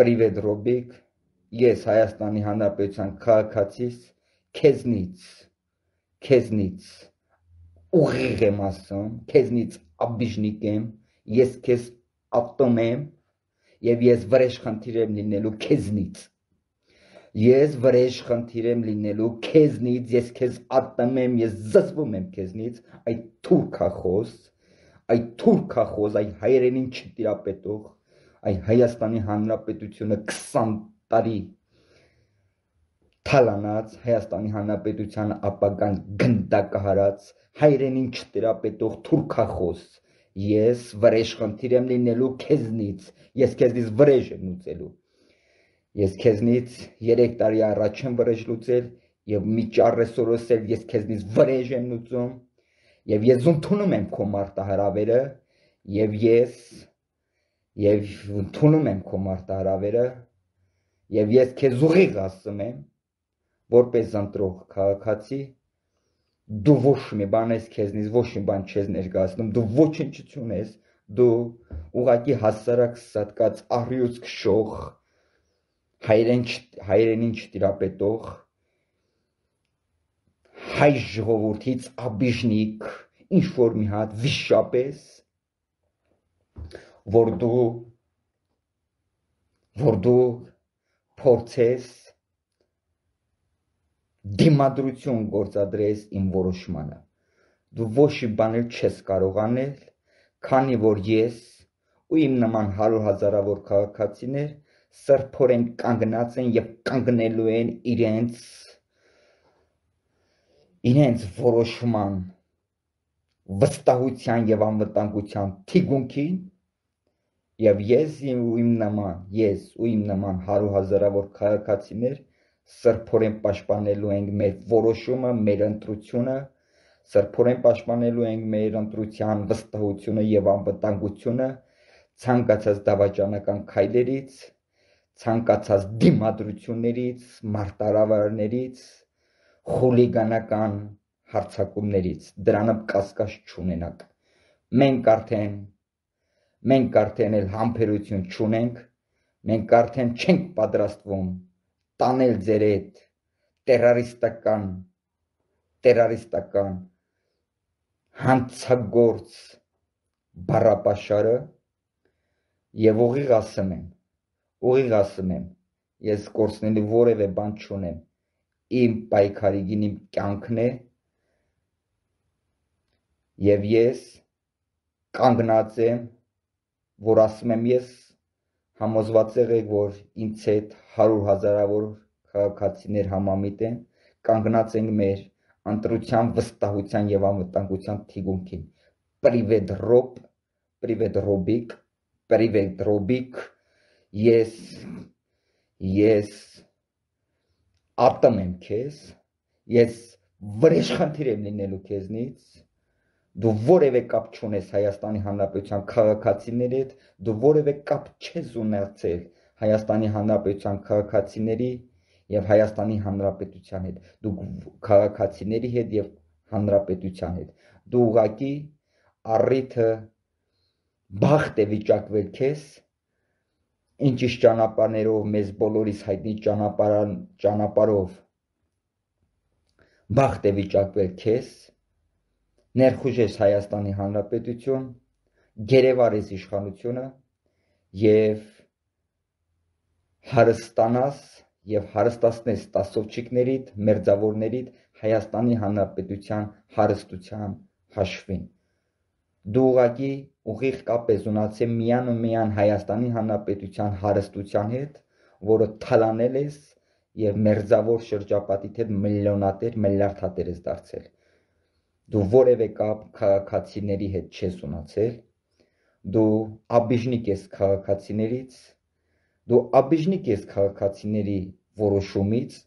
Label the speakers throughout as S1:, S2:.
S1: Պրիվետ Ռոբիկ, ես Հայաստանի Հանրապետության քաղաքացիս քեզնից քեզնից ուղիղ եմ ասում, քեզնից աբիժնիկ եմ, ես քեզ ատոմ եմ եւ ես վրեժ խնդիր եմ լինելու քեզնից Ես վրեժ խնդիր եմ լինելու քեզնից, ես քեզ ատում եմ, ես զզվում եմ քեզնից, այդ թուրքախոս, այդ թուրքախոս, այդ հայերենին չտիրապետող, այդ Հայաստանի Հանրապետությունը 20 տարի թալանած Հայաստանի Հանրապետության ապագան գնդակահարած հայրենին չտիրապետող թուրքախոս ես վրեժ խնդիր եմ լինելու քեզնից ես քեզնից վրեժ եմ ուծելու ես քեզնից 3 տարի առաջ եմ վրեժ լուծել եւ մի ճառեսորոս էլ ես քեզնից վրեժ եմ լուծում եւ ես ընդունում եմ քո մարտահրավերը եւ ես եւ ընդունում եմ քո մարտահրավերը եւ ես քեզ ուղիղ ասում եմ որպես ընտրող քաղաքացի դու ոչ մի բան ես քեզնից ոչ մի բան չես ներկայացնում դու ոչինչ չունես դու ուղակի հասարակ սատկած առյուծ քշող հայրեն հայրենին չտիրապետող հայ ժողովրդից աբիժնիկ ինչ որ մի հատ վիշապես որ դու որ դու փորձես դիմադրություն գործադրես իմ որոշմանը դու ոչ մի բան չես կարող անել քանի որ ես ու իմ նման 100 հազարավոր քաղաքացիներ սրբորեն կանգնած են եւ կանգնելու են իրենց իրենց որոշման վստահության եւ անվտանգության թիգունքին եւ ես ու իմ նման ես ու իմ նման 100 հազարավոր քաղաքացիներ սրբորեն պաշտպանելու ենք մեր որոշումը, մեր ընտրությունը, սրբորեն պաշտպանելու ենք մեր ընտրության վստահությունը եւ անվտանգությունը ցանկացած դավաճանական քայլերից, ցանկացած դիմադրություններից, մարտարավարներից, խուլիգանական հարցակումներից դրանով կասկած չունենաք։ Մենք արդեն մենք արդեն էլ համբերություն չունենք, մենք արդեն չենք պատրաստվում տանել ձեր այդ terroristական terroristական հանցագործ բառապաշարը եւ ուղիղ ասում եմ ուղիղ ասում եմ ես կորցնելու որևէ բան չունեմ իմ պայքարի գին իմ կյանքն է եւ ես կանգնած եմ որ ասում եմ ես համոզված եղեք, որ ինձ հետ 100 հազարավոր քաղաքացիներ համամիտ են, կանգնած ենք մեր ընտրության վստահության եւ անվտանգության թիգունքին։ Պրիվետ ռոբ, պրիվետ ռոբիկ, պրիվետ ռոբիկ, ես ես ատում եմ քեզ, ես վրեժ խնդիր եմ լինելու քեզնից դու որևէ կապ չունես Հայաստանի Հանրապետության քաղաքացիների հետ, դու որևէ կապ չես ունեցել Հայաստանի Հանրապետության քաղաքացիների եւ Հայաստանի Հանրապետության հետ։ Դու քաղաքացիների հետ եւ հանրապետության հետ։ Դու ուղակի առիթը բախտ է վիճակվել քեզ ինչ-ինչ ճանապարհներով մեզ բոլորիս հայտնի ճանապարհ ճանապարհով բախտ է վիճակվել քեզ ներխուժես Հայաստանի Հանրապետություն, գերեվարես իշխանությունը եւ հարստանաս եւ հարստացնես տասովչիկներիդ, մերձավորներիդ Հայաստանի Հանրապետության հարստության հաշվին։ Դու ուղակի ուղիղ կապ ես ունացել միան ու միան Հայաստանի Հանրապետության հարստության հետ, որը թալանել ես եւ մերձավոր շրջապատիդ հետ միլիոնատեր, միլիարդատեր ես դարձել դու որևէ կապ քաղաքացիների հետ չես ունացել, դու աբիժնիկ ես քաղաքացիներից, դու աբիժնիկ ես քաղաքացիների որոշումից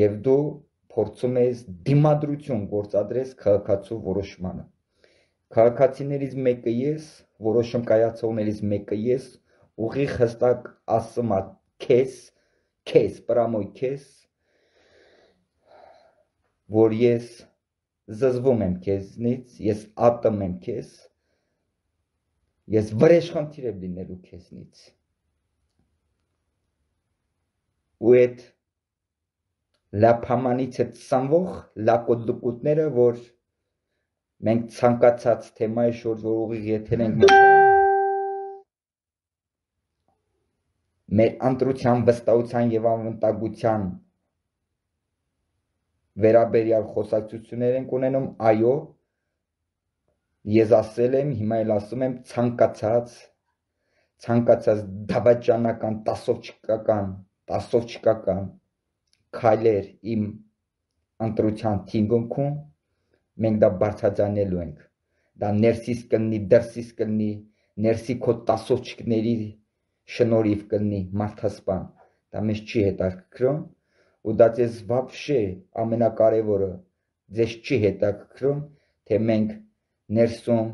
S1: եւ դու փորձում ես դիմադրություն գործադրես քաղաքացու որոշմանը։ Քաղաքացիներից մեկը ես, որոշում կայացողներից մեկը ես, ուղիղ հստակ ասում ա քեզ, քեզ, պրամոյ քեզ, որ ես զզվում եմ քեզնից, ես ատում եմ քեզ, ես վրեժ խնդիր եմ լինելու քեզնից։ ու այդ լափամանից այդ սանվող լակոդլուկուտները, որ մենք ցանկացած թեմայի շուրջ որ ուղիղ եթեր ենք մեր ընտրության վստահության եւ անվտանգության վերաբերյալ խոսակցություններ ենք ունենում, այո, ես ասել եմ, հիմա էլ ասում եմ ցանկացած ցանկացած դավաճանական, տասով չկական, տասով չկական քայլեր իմ ընտրության թիմգունքում մենք դա բարձրաձայնելու ենք։ Դա ներսիս կլինի, դրսիս կլինի, ներսի քո տասով չկների շնորհիվ կլինի մարդասպան։ Դա մեզ չի հետաքրքրում ու դա ձեզ բավշե ամենակարևորը ձեզ չի հետաքրքրում թե մենք ներսում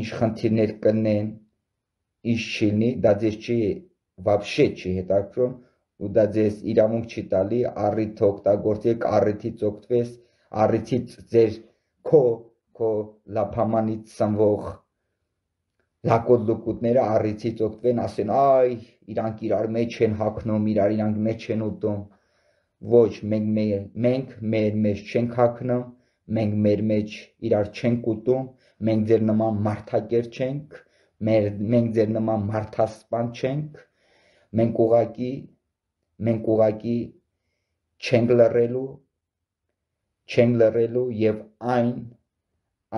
S1: ինչ խնդիրներ կնեն ինչ չլինի դա ձեզ չի բավշե չի հետաքրքրում ու դա ձեզ իրավունք չի տալի առիթ օգտագործեք առիթից օգտվես առիթից ձեր քո քո լափամանից սնվող լակոտ լուկուտները առիթից օգտվեն ասեն այ իրանք իրար մեջ են հակնում իրար իրանք մեջ են ուտում ոչ մենք մենք մեր մեջ չենք հագնում, մենք մեր մեջ իրար չենք ուտում, մենք ձեր նման մարդակեր չենք, մեր մենք ձեր նման մարդասպան չենք, մենք ուղակի մենք ուղակի չենք լռելու, չենք լռելու եւ այն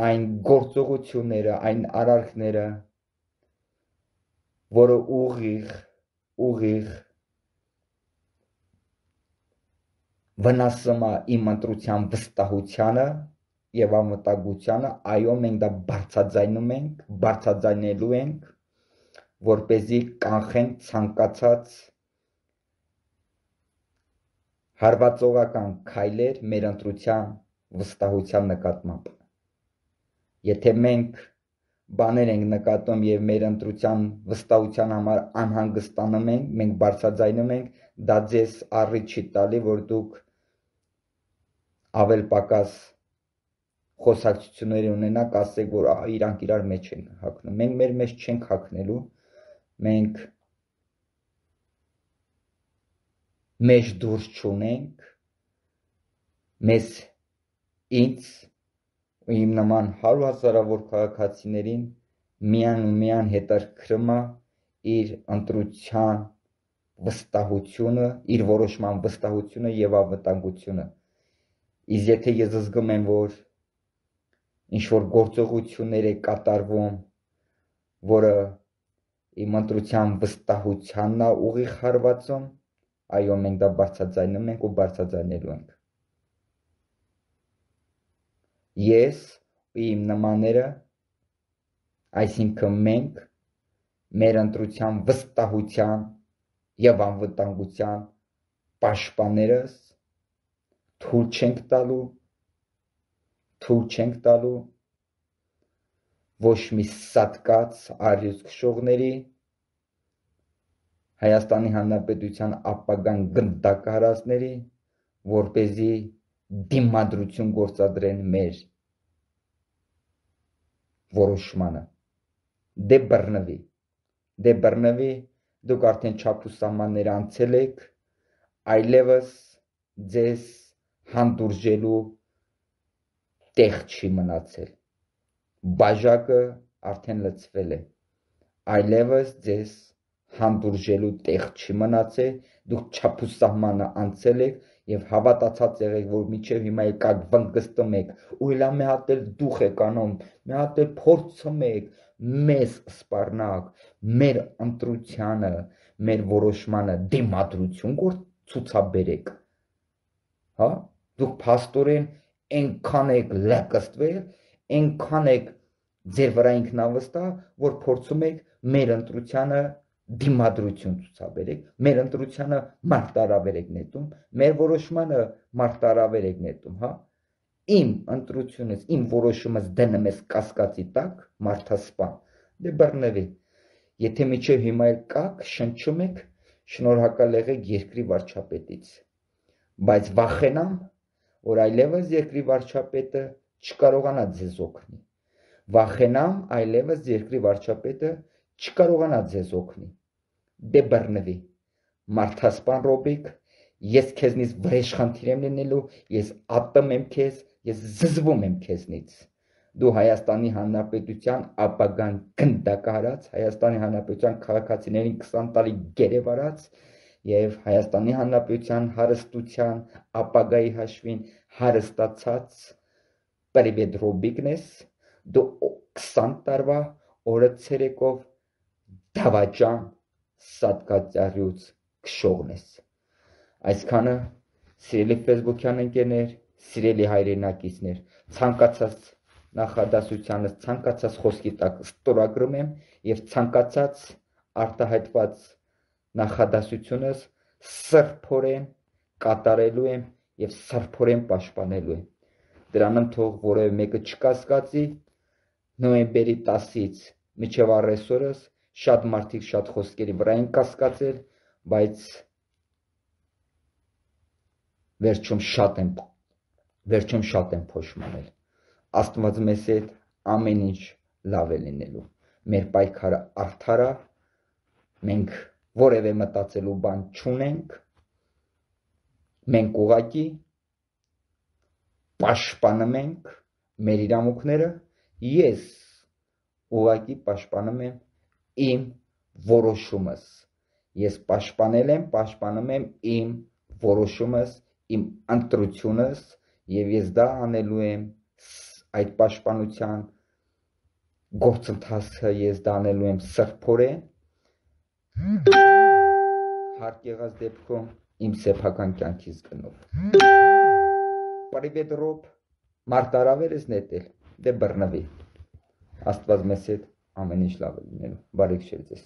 S1: այն գործողությունները, այն արարքները, որը ուղիղ ուղիղ վնասում է իմ ընտրության վստահությանը եւ անվտանգությանը, այո, մենք դա բարձրաձայնում ենք, բարձրաձայնելու ենք, որ เป զի կանխենք ցանկացած հարվածողական քայլեր մեր ընտրության վստահության նկատմամբ։ Եթե մենք բաներ ենք նկատում եւ մեր ընտրության վստահության համար անհանգստանում ենք, մենք բարձրաձայնում ենք, դա ձեզ առիթ չի տալի, որ դուք ավել պակաս խոսակցություններ ունենաք, ասեք, որ իրանք իրար մեջ են հակնում։ Մենք մեր մեջ չենք հակնելու, մենք մեջ դուրս չունենք, մեզ ինձ ու իմ նման հարու հազարավոր քաղաքացիներին միան ու միան հետարքրմա իր ընտրության վստահությունը, իր որոշման վստահությունը եւ անվտանգությունը Իսկ եթե ես զգում եմ, որ ինչ որ գործողություններ է կատարվում, որը իմ ընտրության վստահությանն է ուղիղ հարվածում, այո, մենք դա բարձրաձայնում ենք ու բարձրաձայնելու ենք։ Ես ու իմ նմանները, այսինքն մենք մեր ընտրության վստահության եւ անվտանգության պաշտպաններս թույլ չենք տալու թույլ չենք տալու ոչ մի սատկած արյուծ քշողների Հայաստանի Հանրապետության ապագան գնդակահարածների, որ เป զի դիմադրություն գործադրեն մեր որոշմանը դե բռնվի դե բռնվի դուք արդեն չափ ու սահմաններ անցել եք այլևս ձեզ հանդուրժելու տեղ չի մնացել։ Բաժակը արդեն լցվել է։ Այլևս ձեզ հանդուրժելու տեղ չի մնացել, դուք չափու սահմանը անցել եք եւ հավատացած եղեք, որ միջև հիմա եկաք վնգստում եք, ու հելա մի հատ էլ դուխ եք անում, մի հատ էլ փորձում եք մեզ սպառնակ, մեր ընտրությանը, մեր որոշմանը դիմադրություն գործ ցուցաբերեք։ Հա դուք փաստորեն այնքան եք լակստվել, այնքան եք ձեր վրա ինքնավստահ, որ փորձում եք մեր ընտրությանը դիմադրություն ցուցաբերեք, մեր ընտրությանը մարտարավեր եք նետում, մեր որոշմանը մարտարավեր եք նետում, հա։ Իմ ընտրությունս, իմ որոշումս դնում ես կասկածի տակ, մարդասպան։ Դե բռնվի։ Եթե միջև հիմա էլ կաք, շնչում եք, շնորհակալ եղեք երկրի վարչապետից։ Բայց վախենամ, որ այլևս երկրի վարչապետը չկարողանա ձեզ օգնի։ Վախենամ այլևս երկրի վարչապետը չկարողանա ձեզ օգնի։ Դե բռնվի։ մարդասպան Ռոբիկ, ես քեզնից վրեժ խնդիր եմ լինելու, ես ատում եմ քեզ, ես զզվում եմ քեզնից։ Դու Հայաստանի Հանրապետության ապագան գնդակահարած, Հայաստանի Հանրապետության քաղաքացիներին 20 տարի գերև արած եւ Հայաստանի Հանրապետության հարստության ապագայի հաշվին հարստացած Պրիվետ Ռոբիկնես դու 20 տարվա օրը ցերեկով դավաճան սատկածարյուց քշողնես այսքանը սիրելի Facebook-յան ընկերներ սիրելի հայրենակիցներ ցանկացած նախադասությանս ցանկացած խոսքի տակ ստորագրում եմ եւ ցանկացած արտահայտված նախադասությունս սրբորեն կատարելու եմ եւ սրբորեն պաշտպանելու եմ դրանով թող որևէ մեկը չկասկածի նոյեմբերի 10-ից մինչև առեսօրս շատ մարդիկ շատ խոսքերի վրա են կասկածել, բայց վերջում շատ են վերջում շատ են փոշմանել։ Աստված մեզ հետ ամեն ինչ լավ է լինելու։ Մեր պայքարը արդար է։ Մենք որևէ մտածելու բան չունենք։ Մենք ուղակի պաշտպանում ենք մեր իրավունքները, ես ուղակի պաշտպանում եմ իմ որոշումս։ Ես պաշտպանել եմ, պաշտպանում եմ իմ որոշումս, իմ ընտրությունս եւ ես դա անելու եմ այդ պաշտպանության գործընթացը ես դա անելու եմ սրբորեն հարկ եղած դեպքում իմ սեփական կյանքից գնով Պարիվետ ռոբ մարտարավեր ես նետել դե բռնվի Աստված մեզ հետ ամեն ինչ լավ է լինելու բարիք շեր ձեզ